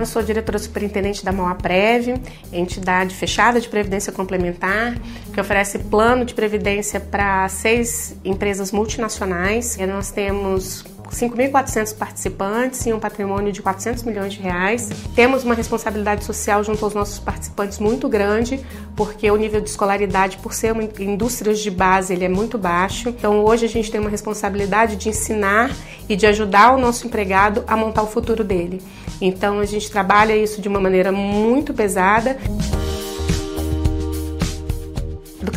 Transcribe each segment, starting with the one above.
Eu sou diretora superintendente da Mauá Prev, entidade fechada de previdência complementar, que oferece plano de previdência para seis empresas multinacionais. E nós temos 5.400 participantes e um patrimônio de 400 milhões de reais. Temos uma responsabilidade social junto aos nossos participantes muito grande, porque o nível de escolaridade, por ser uma indústria de base, ele é muito baixo. Então hoje a gente tem uma responsabilidade de ensinar e de ajudar o nosso empregado a montar o futuro dele. Então a gente trabalha isso de uma maneira muito pesada.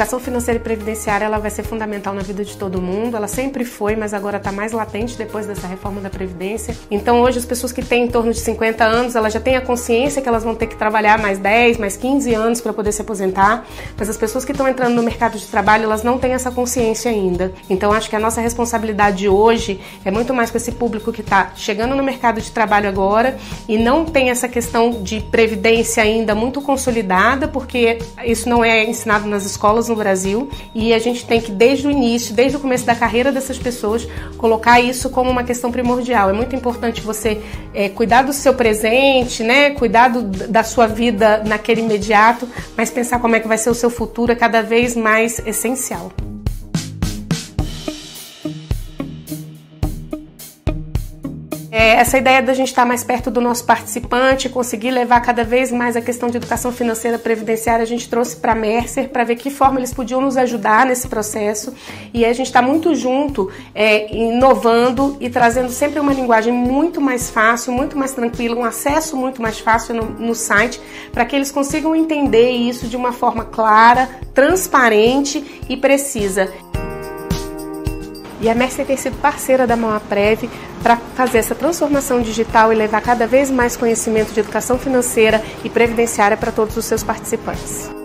Educação financeira e previdenciária ela vai ser fundamental na vida de todo mundo. Ela sempre foi, mas agora está mais latente depois dessa reforma da previdência. Então hoje as pessoas que têm em torno de 50 anos, elas já têm a consciência que elas vão ter que trabalhar mais 10, mais 15 anos para poder se aposentar. Mas as pessoas que estão entrando no mercado de trabalho, elas não têm essa consciência ainda. Então acho que a nossa responsabilidade hoje é muito mais com esse público que está chegando no mercado de trabalho agora e não tem essa questão de previdência ainda muito consolidada, porque isso não é ensinado nas escolas escolas no Brasil e a gente tem que, desde o início, desde o começo da carreira dessas pessoas, colocar isso como uma questão primordial. É muito importante você é, cuidar do seu presente, né? cuidar do, da sua vida naquele imediato, mas pensar como é que vai ser o seu futuro é cada vez mais essencial. É, essa ideia da gente estar mais perto do nosso participante, conseguir levar cada vez mais a questão de educação financeira previdenciária, a gente trouxe para a Mercer para ver que forma eles podiam nos ajudar nesse processo. E a gente está muito junto, é, inovando e trazendo sempre uma linguagem muito mais fácil, muito mais tranquila, um acesso muito mais fácil no, no site, para que eles consigam entender isso de uma forma clara, transparente e precisa. E a Mercer tem sido parceira da Mauá Prev para fazer essa transformação digital e levar cada vez mais conhecimento de educação financeira e previdenciária para todos os seus participantes.